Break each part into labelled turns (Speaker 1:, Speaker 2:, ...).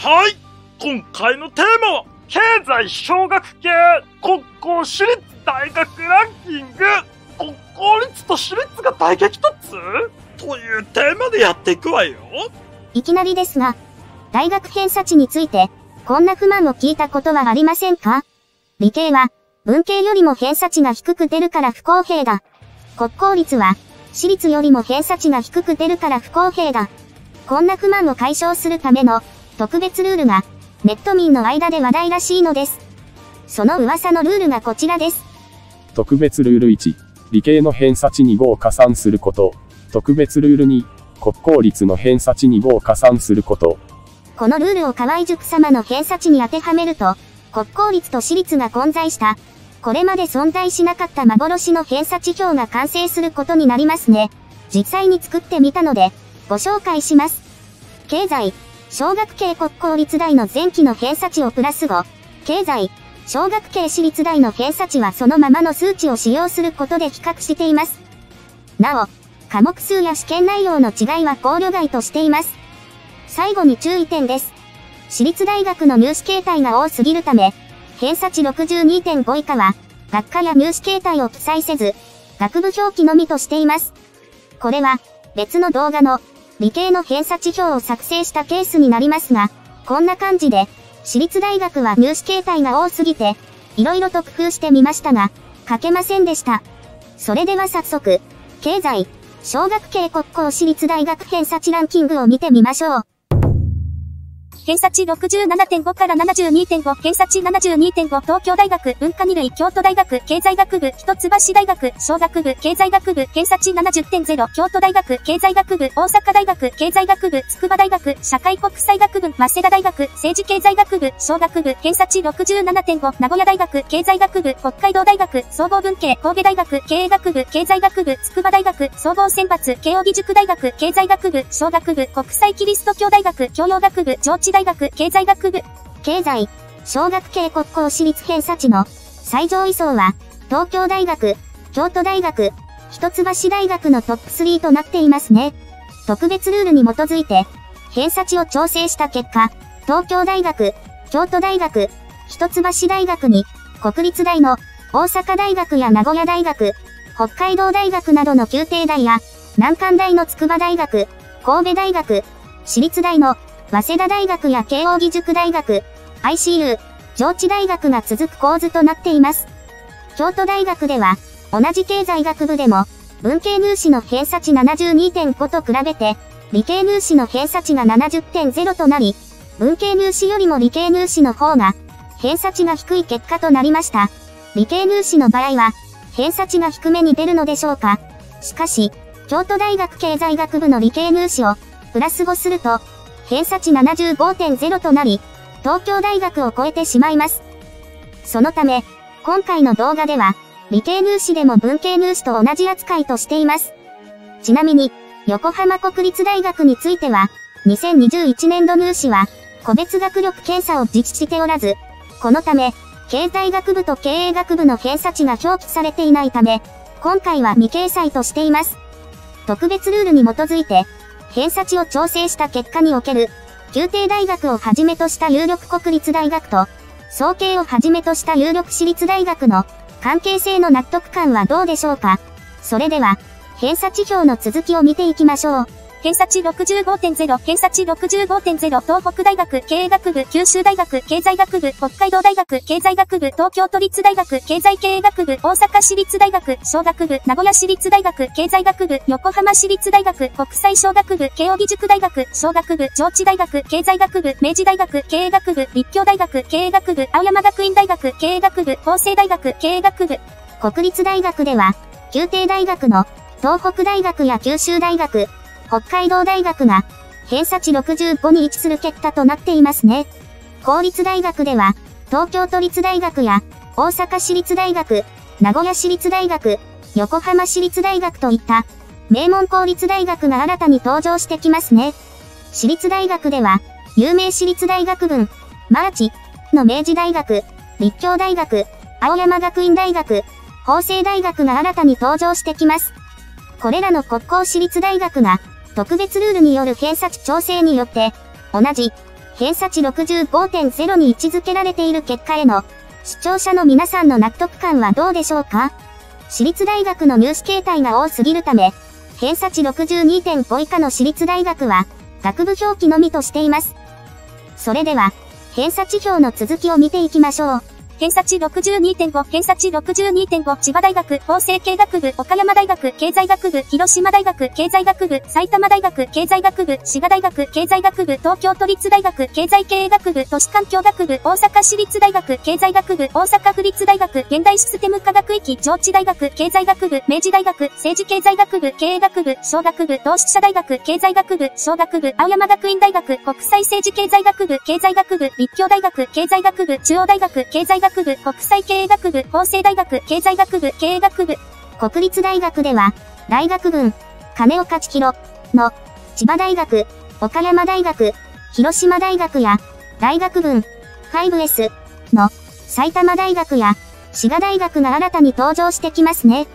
Speaker 1: はい今回のテーマは経済小学系国公私立大学ランキング国公立と私立が大激突？というテーマでやっていくわよ
Speaker 2: いきなりですが、大学偏差値について、こんな不満を聞いたことはありませんか？理系は、文系よりも偏差値が低く出るから不公平だ。国公立は、私立よりも偏差値が低く出るから不公平だ。こんな不満を解消するための、特別ルールが、ネット民の間で話題らしいのです。その噂のルールがこちらです。
Speaker 3: 特別ルール1、理系の偏差値2号を加算すること。特別ルール2、国公立の偏差値2号を加算すること。
Speaker 2: このルールを河合塾様の偏差値に当てはめると、国公立と私立が混在した、これまで存在しなかった幻の偏差値表が完成することになりますね。実際に作ってみたので、ご紹介します。経済、小学系国公立大の前期の偏差値をプラス5、経済、小学系私立大の偏差値はそのままの数値を使用することで比較しています。なお、科目数や試験内容の違いは考慮外としています。最後に注意点です。私立大学の入試形態が多すぎるため、偏差値62.5以下は、学科や入試形態を記載せず、学部表記のみとしています。これは、別の動画の、理系の偏差値表を作成したケースになりますが、こんな感じで、私立大学は入試形態が多すぎて、いろいろと工夫してみましたが、書けませんでした。それでは早速、経済、小学系国公私立大学偏差値ランキングを見てみましょう。偏差値67.5から72.5、偏差値72.5、東京大学、文化二類、京都大学、経済学部、一橋大学、小学部、経済学部、偏差値70.0、京都大学、経済学部、大阪大学、経済学部、筑波大学、社会国際学部、早稲田大学、政治経済学部、小学部、偏差値67.5、名古屋大学、経済学部、北海道大学、総合文系、神戸大学、経営学部、経済学部、筑波大学、総合選抜、慶応義塾大学、経済学部、小学部、国際キリスト教大学、教養学部、上智大大学、経済学部、経済、小学系国公私立偏差値の最上位層は、東京大学、京都大学、一橋大学のトップ3となっていますね。特別ルールに基づいて、偏差値を調整した結果、東京大学、京都大学、一橋大学に、国立大の大阪大学や名古屋大学、北海道大学などの宮廷大や、南関大の筑波大学、神戸大学、私立大の早稲田大学や慶応義塾大学、ICU、上智大学が続く構図となっています。京都大学では、同じ経済学部でも、文系入試の偏差値72.5と比べて、理系入試の偏差値が70.0となり、文系入試よりも理系入試の方が、偏差値が低い結果となりました。理系入試の場合は、偏差値が低めに出るのでしょうかしかし、京都大学経済学部の理系入試を、プラス5すると、偏差値75.0となり、東京大学を超えてしまいます。そのため、今回の動画では、理系入試でも文系入試と同じ扱いとしています。ちなみに、横浜国立大学については、2021年度入試は、個別学力検査を実施しておらず、このため、経済学部と経営学部の偏差値が表記されていないため、今回は未掲載としています。特別ルールに基づいて、偏差値を調整した結果における、宮廷大学をはじめとした有力国立大学と、総計をはじめとした有力私立大学の関係性の納得感はどうでしょうか？それでは、偏差値表の続きを見ていきましょう。偏差値65.0、偏差値65.0、東北大学、経営学部、九州大学、経済学部、北海道大学、経済学部、東京都立大学、経済経営学部、大阪市立大学、小学部、名古屋市立大学、経済学部、横浜市立大学、国際小学部、慶応義塾大学、小学部、上智大学、経済学部、明治大学、経営学部、立教大学、経営学部、青山学院大学、経営学部、法政大学、経営学部。国立大学では、宮廷大学の東北大学や九州大学、北海道大学が、偏差値65に位置する結果となっていますね。公立大学では、東京都立大学や、大阪市立大学、名古屋市立大学、横浜市立大学といった、名門公立大学が新たに登場してきますね。私立大学では、有名私立大学群、マーチの明治大学、立教大学、青山学院大学、法政大学が新たに登場してきます。これらの国公私立大学が、特別ルールによる偏差値調整によって、同じ偏差値65.0に位置づけられている結果への、視聴者の皆さんの納得感はどうでしょうか？私立大学の入試形態が多すぎるため、偏差値62.5以下の私立大学は、学部表記のみとしています。それでは、偏差値表の続きを見ていきましょう。
Speaker 4: 偏差値62.5、偏差値62.5、千葉大学、法政経学部、岡山大学、経済学部、広島大学、経済学部、埼玉大学、経済学部、滋賀大学、経済学部、東京都立大学、経済経営学部、都市環境学部、大阪市立大学、経済学部、大阪府立大学、現代システム科学域、上智大学、経済学部、明治大学、政治経済学部、経営学部、小学部、同志社大学、経済学部、小学部、青山学院大学、国際政治経済学部、経済学部、立教大学、経済学部、中央大学、経済学部、学部国際経営学部、法政大学、経済学部、経営学部。
Speaker 2: 国立大学では、大学群、金岡千尋の、千葉大学、岡山大学、広島大学や、大学群、5S の、埼玉大学や、滋賀大学が新たに登場してきますね。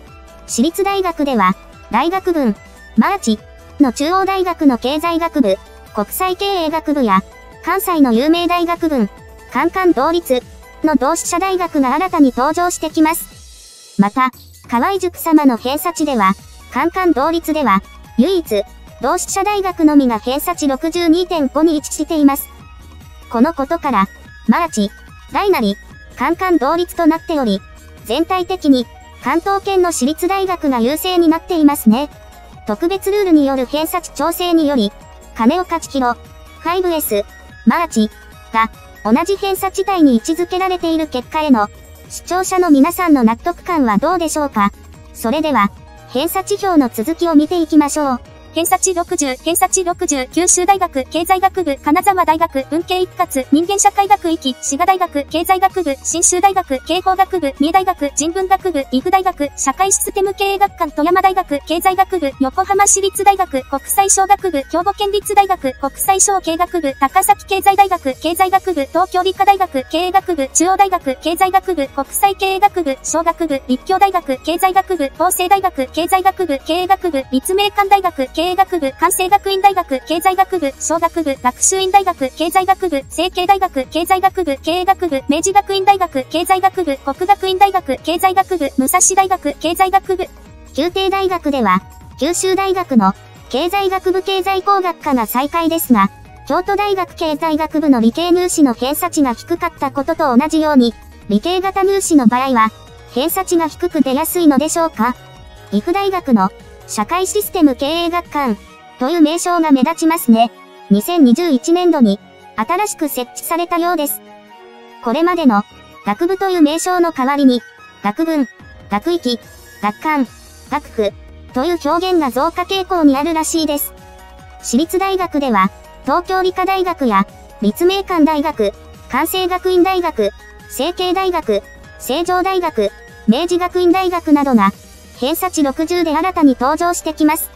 Speaker 2: 私立大学では、大学群、マーチの中央大学の経済学部、国際経営学部や、関西の有名大学群、カンカン同率の同志社大学が新たに登場してきます。また、河合塾様の偏差値では、カンカン同率では、唯一、同志社大学のみが偏差値62.5に位置しています。このことから、マーチ、大なり、カンカン同率となっており、全体的に、関東圏の私立大学が優勢になっていますね。特別ルールによる偏差値調整により、金岡千尋、5S、マーチ、が、同じ偏差地帯に位置づけられている結果への、視聴者の皆さんの納得感はどうでしょうか？それでは、偏差地表の続きを見ていきましょう。
Speaker 4: 偏差値60、偏差値60、九州大学、経済学部、金沢大学、文系一括、人間社会学域、滋賀大学、経済学部、新州大学、経法学部、三重大学、人文学部、岐阜大学、社会システム経営学館、富山大学、経済学部、横浜市立大学、国際小学部、兵庫県立大学、国際小経学部、高崎経済大学、経済学部、東京理科大学、経営学部、中央大学、経済学部、国際経営学部、小学部、立教大学、経済学部、法政大学、経済学部、経営学部、立命館大学、経経営学部、関西学院大学、経済学部、小学部、学習院大学、経済学部、成形大学、経済学部、経営学部、明治学院大学、経済学部、国学院大学、経済学部、武蔵大学、経済学部。
Speaker 2: 宮廷大学では、九州大学の経済学部経済工学科が再開ですが、京都大学経済学部の理系入試の偏差値が低かったことと同じように、理系型入試の場合は、偏差値が低く出やすいのでしょうか岐阜大学の社会システム経営学館という名称が目立ちますね。2021年度に新しく設置されたようです。これまでの学部という名称の代わりに、学文、学域、学館、学区という表現が増加傾向にあるらしいです。私立大学では、東京理科大学や立命館大学、関西学院大学、成蹊大学、成城大学、明治学院大学などが、偏差値60で新たに登場してきます。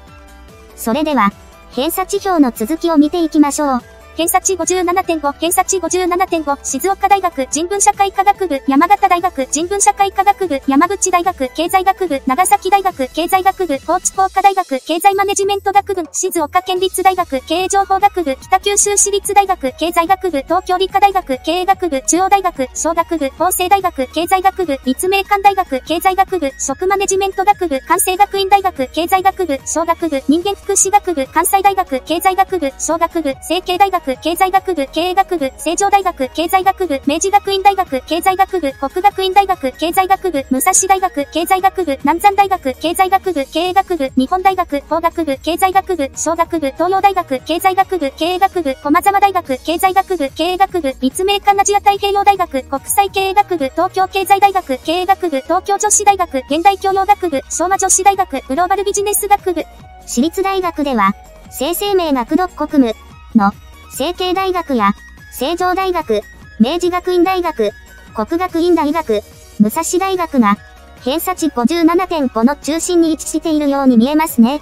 Speaker 2: それでは、偏差値表の続きを見ていきましょう。
Speaker 4: 偏差値57.5、偏差値57.5、静岡大学人文社会科学部、山形大学人文社会科学部、山口大学経済学部、長崎大学経済学部、高知工科大学経済マネジメント学部、静岡県立大学経営情報学部、北九州市立大学経済学部、東京理科大学経営学部、中央大学小学部、法政大学経済学部、立命館大学経済学部、食マネジメント学部、関西学院大学経済学部、小学部、人間福祉学部、関西大学経済学部、小学部、成形大学経済学部、経営学部、成城大学、経済学部、明治学院大学、経済学部、国学院大学、経済学部、武蔵大学、経済学部、南山大学、経済学部、経営学部、日本大学、法学部、経済学部、小学部、東洋大学、経済学部、経営学部、駒沢大学、経済学部、経営学部、立命館アジア太平洋大学、国際経営学部、東京経済大学、経営学部、東京女子大学、現代教養学部、昭和女子大学、グローバルビジネス学部。
Speaker 2: 私立大学では、生成名学読国務の成蹊大学や、成城大学、明治学院大学、国学院大学、武蔵大学が、偏差値57.5の中心に位置しているように見えますね。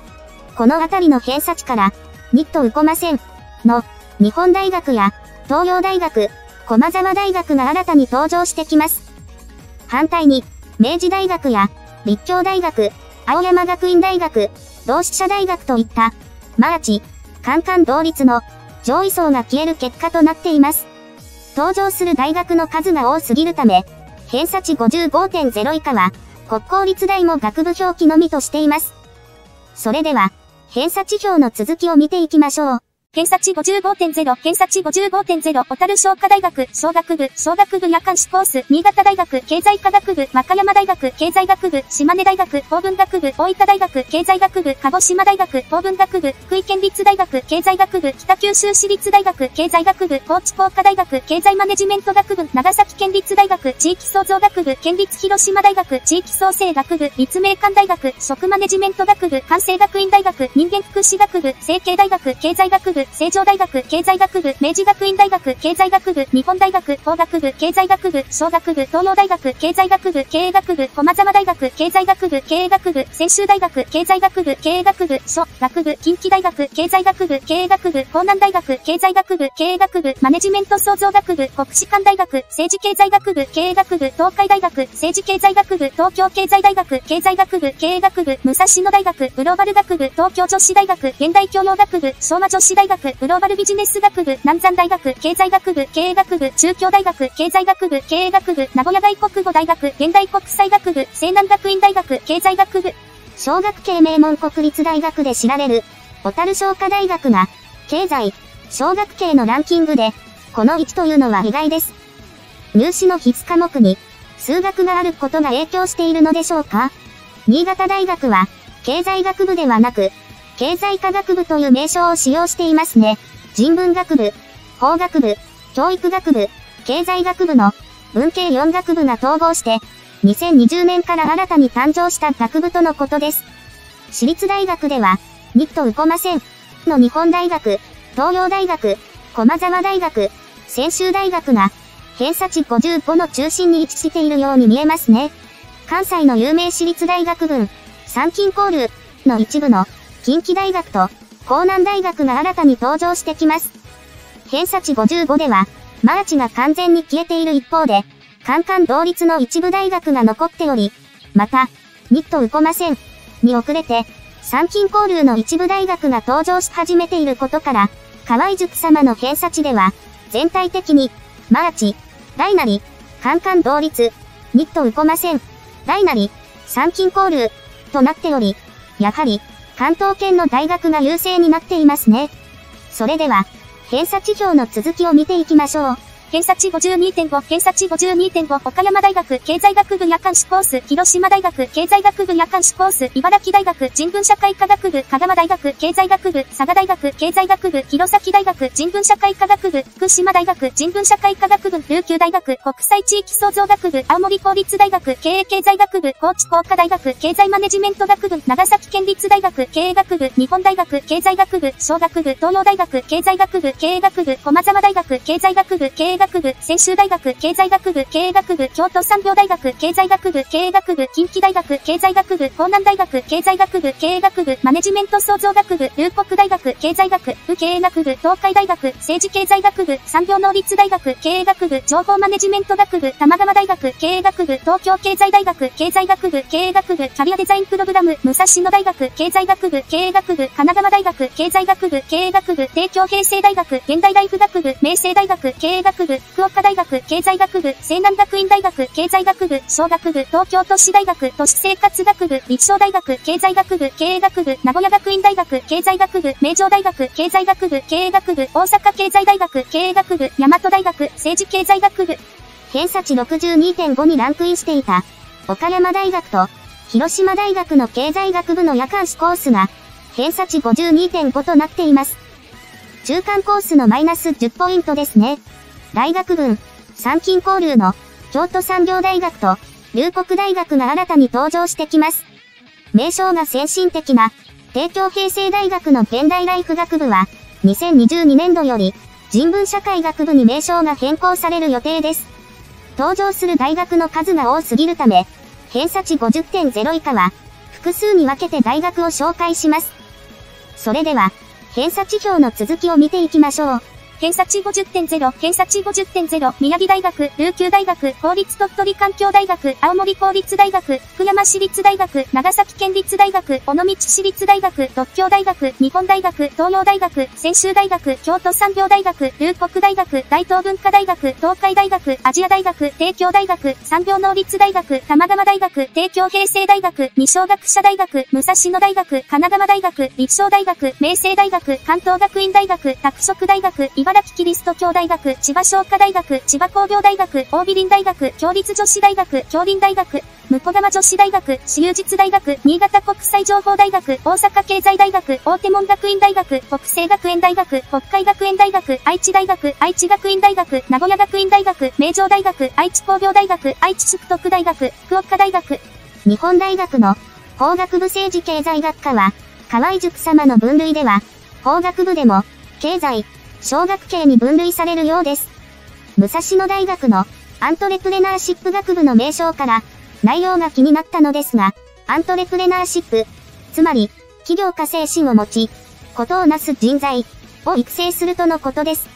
Speaker 2: このあたりの偏差値から、ニットウコマ線の日本大学や東洋大学、駒沢大学が新たに登場してきます。反対に、明治大学や立教大学、青山学院大学、同志社大学といった、マーチ、カンカン同率の上位層が消える結果となっています。登場する大学の数が多すぎるため、偏差値55.0以下は、国公立大も学部表記のみとしています。それでは、偏差値表の続きを見ていきましょう。
Speaker 4: 偏差値55.0、偏差値55.0、小樽商科大学、商学部、商学部夜間士コース、新潟大学、経済科学部、和歌山大学、経済学部、島根大学、法文学部、大分大学、経済学部、鹿児島大学、法文学部、福井県立大学、経済学部、北九州市立大学、経済学部、高知工科大学、経済マネジメント学部、長崎県立大学、地域創造学部、県立広島大学、地域創生学部、立命館大学、食マネジメント学部、関西学院大学、人間福祉学部、成形大学、経済学部、成城大学、経済学部、明治学院大学、経済学部、日本大学、法学部、経済学部、小学部、東洋大学、経済学部、経営学部、駒沢大学、経済学部、経営学部、専修大学、経済学部、経営学部、諸学部、近畿大学、経済学部、経営学部、江南大学、経済学部、経営学部、マネジメント創造学部、国士舘大学、政治経済学部、経営学部、東海大学、政治経済学部、東京経済大学、経済学部、経営学部、武蔵野大学、グローバル学部、東京女子大学、現代教養学部、昭和女子大学学、グローバルビジネス学部、南山大学、経済学部、経営学部、中京大学、経済学部、経営学部、名古屋外国語大学、現代国際学部、西南学院大学、経済学部、
Speaker 2: 小学系名門国立大学で知られる、小樽商科大学が、経済、小学系のランキングで、この1というのは意外です。入試の必須科目に、数学があることが影響しているのでしょうか？新潟大学は、経済学部ではなく、経済科学部という名称を使用していますね。人文学部、法学部、教育学部、経済学部の文系4学部が統合して、2020年から新たに誕生した学部とのことです。私立大学では、日東生駒線の日本大学、東洋大学、駒沢大学、専修大学が、偏差値55の中心に位置しているように見えますね。関西の有名私立大学群、三金交流の一部の近畿大学と江南大学が新たに登場してきます。偏差値55では、マーチが完全に消えている一方で、カンカン同率の一部大学が残っており、また、ニットウコマ線に遅れて、参勤交流の一部大学が登場し始めていることから、河合塾様の偏差値では、全体的に、マーチ、大なり、カンカン同率、ニットウコマ線、大なり、参勤交流、となっており、やはり、関東圏の大学が優勢になっていますね。それでは、偏差地表の続きを見ていきましょう。
Speaker 4: 偏差値52.5、偏差値52.5、岡山大学、経済学部夜間士コース、広島大学、経済学部夜間士コース、茨城大学、人文社会科学部、香川大学、経済学部、佐賀大学、経済学部、弘前大学、人文社会科学部、福島大学、人文社会科学部、琉球大学、国際地域創造学部、青森公立大学、経営経済学部、高知工科大学、経済マネジメント学部、長崎県立大学、経営学部、日本大学、経済学部、小学部、東洋大学、経済学部、経営学部、駒沢大学、経済学部、経営学部、専修大学、経済学部、経営学部、京都産業大学、経済学部、経営学部、近畿大学、経済学部、江南大学、経済学部、経営学部、マネジメント創造学部、龍谷大学、経済学部、経営学部、東海大学、政治経済学部、産業能率大学、経営学部、情報マネジメント学部、玉川大学、経営学部、東京経済大学、経済学部、経営学部、キャリアデザインプログラム、武蔵野大学、経済学部、経営学部、神奈川大学、経済学部、経営学部、帝京平成大学、現代大学学部、明星大学、経営学部、福岡大学、経済学部、西南学院大学、経済学部、小学部、東京都市大学、都市生活学部、立正大学、経済学部、経営学部、名古屋学院大学、経済学部、名城大学、経済学部、経営学部、大阪経済大学、経営学部、大和大学、政治経済学部、
Speaker 2: 偏差値62.5にランクインしていた、岡山大学と、広島大学の経済学部の夜間士コースが、偏差値52.5となっています。中間コースのマイナス10ポイントですね。大学群、参勤交流の、京都産業大学と、龍谷大学が新たに登場してきます。名称が先進的な、帝京平成大学の現代ライフ学部は、2022年度より、人文社会学部に名称が変更される予定です。登場する大学の数が多すぎるため、偏差値50.0以下は、複数に分けて大学を紹介します。それでは、偏差値表の続きを見ていきましょう。
Speaker 4: 偏差値50.0、偏差値50.0、宮城大学、琉球大学、公立鳥取環境大学、青森公立大学、福山市立大学、長崎県立大学、尾道市立大学、独協大学、日本大学、東洋大学、専修大学、京都産業大学、龍谷大学、大東文化大学、東海大学、アジア大学、帝京大学、産業能率大学、玉川大学、帝京平成大学、二小学者大学、武蔵野大学、神奈川大学、立正大学、明星大学、関東学院大学、拓殖大学、茨城キリスト教大学、千葉商科大学、千葉工業大学、大美林大学、共立女子大学、京林大学、向こ玉女子大学、私有実大学、新潟国際情報大学、大阪経済大学、大手門学院大学、国政学園大学、北海学園大学、愛知大学、愛知学院大学、名古屋学院大学、名城大学、愛知工業大学、愛知淑徳大学、福岡大学、
Speaker 2: 日本大学の法学部政治経済学科は、河合塾様の分類では、法学部でも、経済、小学系に分類されるようです。武蔵野大学のアントレプレナーシップ学部の名称から、内容が気になったのですが、アントレプレナーシップ、つまり、企業家精神を持ち、ことをなす人材を育成するとのことです。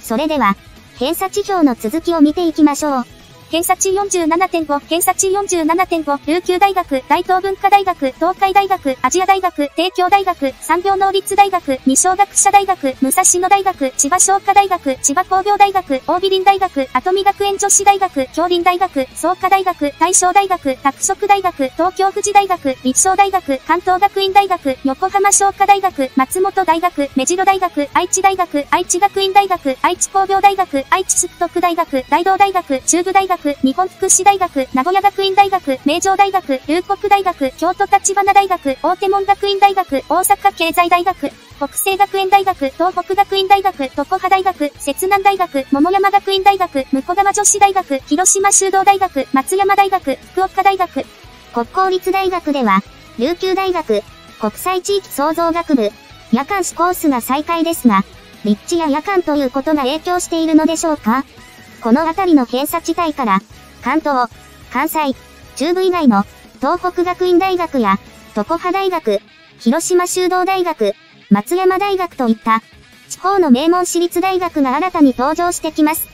Speaker 2: それでは、偏差地表の続きを見ていきましょう。
Speaker 4: 偏差値47.5、偏差値47.5、琉球大学、大東文化大学、東海大学、アジア大学、帝京大学、産業能率大学、二小学者大学、武蔵野大学、千葉商科大学、千葉工業大学、大美林大学、跡見学園女子大学、京林大学、創価大学、大正大学、拓殖大学、東京富士大学、立正大学、関東学院大学、横浜商科大学、松本大学、目白大学、愛知大学、愛知学院大学、愛知工業大学、愛知淑徳大学、大道大学、中部大学、日本福祉大学、名古屋学院大学、名城大学、龍谷大学、京都立花大学、大手門学院大学、大阪経済大学、北西学園大学、東北学院大学、常葉大学、摂南大学、桃山学院大学、向川女子大学、広島修道大学、松山大学、福岡大学、
Speaker 2: 国公立大学では、琉球大学、国際地域創造学部、夜間士コースが再開ですが、立地や夜間ということが影響しているのでしょうか？この辺りの偏差地帯から、関東、関西、中部以外の、東北学院大学や、常葉大学、広島修道大学、松山大学といった、地方の名門私立大学が新たに登場してきます。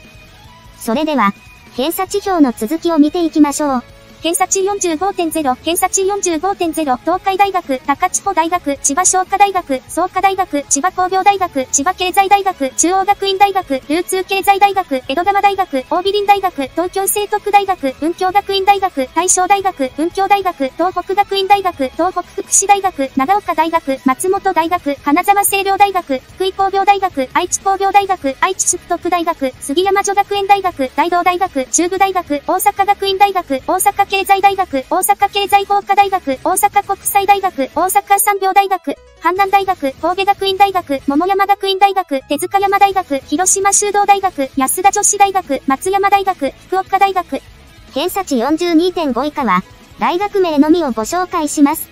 Speaker 2: それでは、偏差地表の続きを見ていきましょう。
Speaker 4: 偏差値45.0、偏差値45.0、東海大学、高千穂大学、千葉商科大学、創価大学、千葉工業大学、千葉経済大学、中央学院大学、流通経済大学、江戸川大学、大美林大学、東京聖徳大学、文京学院大学、大正大学、文京大学、東北学院大学、東北福祉大学、長岡大学、松本大学、金沢清涼大学、福井工業大学、愛知工業大学、愛知淑徳大学、杉山女学園大学、大道大学、中部大学、大阪学院大学、大阪経済大学、大阪経済法科大学、大阪国際大学、大阪産業大学、阪南大学、神戸学院大学、桃山学院大学、手塚山大学、広島修道大学、安田女子大学、松山大学、福岡大学。
Speaker 2: 偏差値42.5以下は、大学名のみをご紹介します。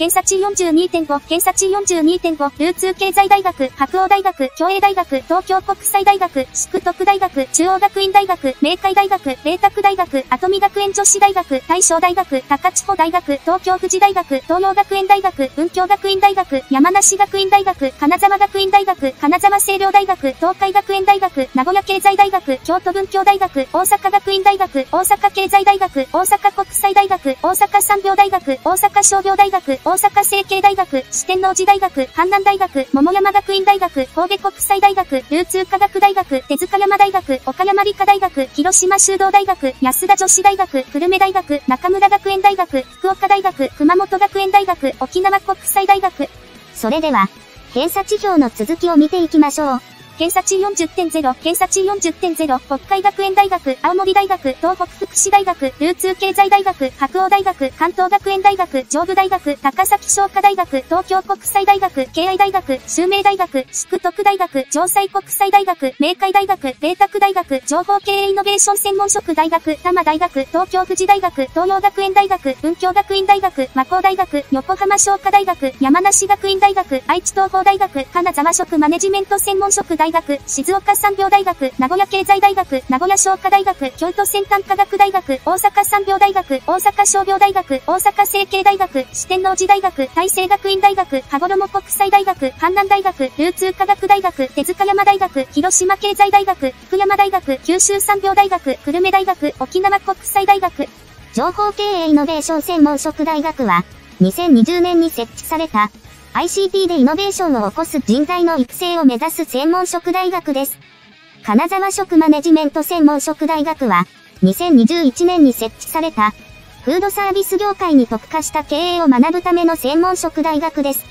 Speaker 4: 偏差値42.5、偏差値42.5、流通経済大学、白鴎大学、共栄大学、東京国際大学、宿徳大学、中央学院大学、明海大学、麗澤大学、跡見学園女子大学、大正大学、高千穂大学、東京富士大学、東洋学園大学、文京学院大学、山梨学院大学、金沢学院大学、金沢清涼大学、東海学園大学、名古屋経済大学、京都文京大学、大阪学院大学、大阪経済大学、大阪国際大学、大阪産業大学、大阪商業大学、大阪成蹊大学、四天王寺大学、阪南大学、桃山学院大学、神戸国際大学、流通科学大学、手塚山大学、岡山理科大学、広島修道大学、安田女子大学、久留米大学、中村学園大学、福岡大学、熊本学園大学、沖縄国際大学。
Speaker 2: それでは、偏差値表の続きを見ていきましょう。
Speaker 4: 偏差値40.0、偏差値40.0、北海学園大学、青森大学、東北福祉大学、流通経済大学、白鴎大学、関東学園大学、上部大学、高崎商科大学、東京国際大学、敬愛大学、修明大学、宿徳大学、城西国際大学、明海大学、麗澤大学、情報経営イノベーション専門職大学、多摩大学、東京富士大学、東洋学園大学、文京学院大学、和光大学、横浜商科大学、山梨学院大学、愛知東邦大学、金沢職マネジメント専門職大学大学、静岡産業大学、名古屋経済大学、名古屋商科大学、京都先端科学大学、大阪産業大学、大阪商業大学、大阪成形大学、四天王寺大学、大成学院大学、羽衣国際大学、阪南大学、流通科学大学、手塚山大学、広島経済大学、福山大学、九州産業大学、久留米大学、沖縄国際大学。
Speaker 2: 情報経営イノベーション専門職大学は、2020年に設置された、ICT でイノベーションを起こす人材の育成を目指す専門職大学です。金沢職マネジメント専門職大学は、2021年に設置された、フードサービス業界に特化した経営を学ぶための専門職大学です。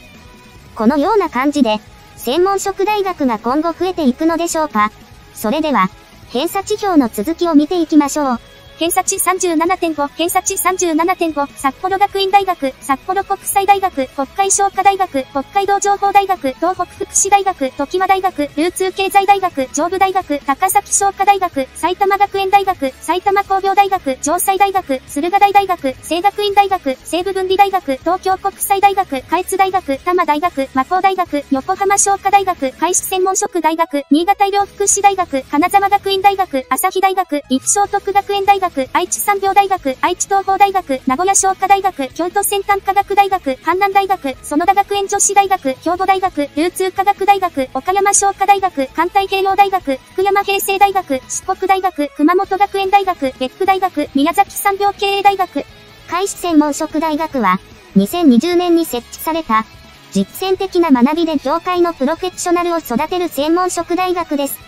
Speaker 2: このような感じで、専門職大学が今後増えていくのでしょうかそれでは、偏差値表の続きを見ていきましょう。
Speaker 4: 偏差値37.5、偏差値37.5、札幌学院大学、札幌国際大学、北海商科大学、北海道情報大学、東北福祉大学、時和大学、流通経済大学、上部大学、高崎商科大学、埼玉学園大学、埼玉工業大学、城西大学、駿河台大学、聖学院大学、西部分離大学、東京国際大学、海津大学、多摩大学、和光大学、横浜商科大学、海士専門職大学、新潟医療福祉大学、金沢学院大学、朝日大学、岐阜聖徳学園大学、愛知産業大学、愛知東邦大学、名古屋商科大学、京都先端科学大学、阪南大学、園田学園女子大学、兵庫大学、流通科学大学、岡山商科大学、関西慶応大学、福山平成大学、四国大学、熊本学園大学、別府大学、宮崎産業経営大学。
Speaker 2: 開始専門職大学は、2020年に設置された、実践的な学びで業界のプロフェッショナルを育てる専門職大学です。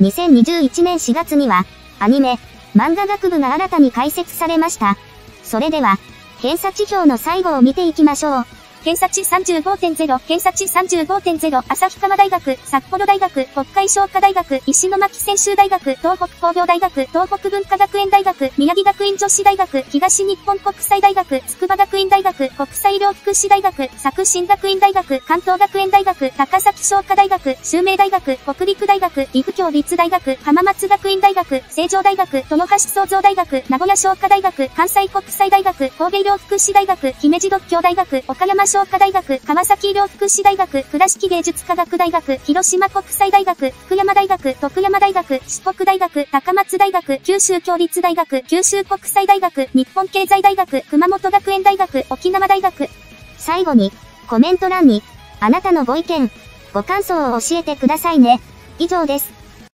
Speaker 2: 2021年4月には、アニメ、漫画学部が新たに開設されました。それでは、偏差地表の最後を見ていきましょう。
Speaker 4: 偏差値35.0、偏差値35.0、旭川大学、札幌大学、北海商科大学、石巻専修大学、東北工業大学、東北文化学園大学、宮城学院女子大学、東日本国際大学、筑波学院大学、国際医療福祉大学、作新学院大学、関東学園大学、高崎商科大学、修明大学、北陸大学、岐阜京立大学、浜松学院大学、成城大学、戸橋創造大学、名古屋商科大学、関西国際大学、神戸医療福祉大学、姫路独協大学、岡山商科大学、川崎医療福祉大学、倉敷芸術科学大学、広島国際大学、福山大学、徳山大学、四国大学、高松大学、九州共立大学、九州国際大学、日本経済大学、熊本学園大学、沖縄大学。
Speaker 2: 最後に、コメント欄に、あなたのご意見、ご感想を教えてくださいね。以上です。